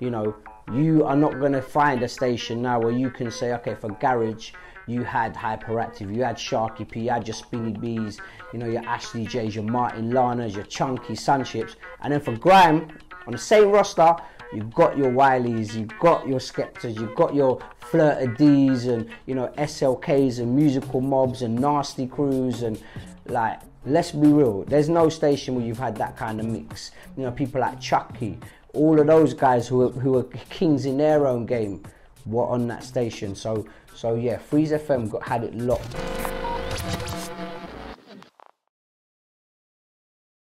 you know, you are not going to find a station now where you can say, okay, for garage, you had Hyperactive, you had Sharky P, you had your Spinny Bees, you know, your Ashley J's, your Martin Larners, your Chunky Sunships. And then for grime, on the same roster, you've got your Wileys, you've got your Skeptas, you've got your Flirta D's and, you know, SLKs and musical mobs and nasty crews and like, let's be real, there's no station where you've had that kind of mix. You know, people like Chucky, all of those guys who are, who are kings in their own game were on that station. So so yeah, Freeze FM got had it locked.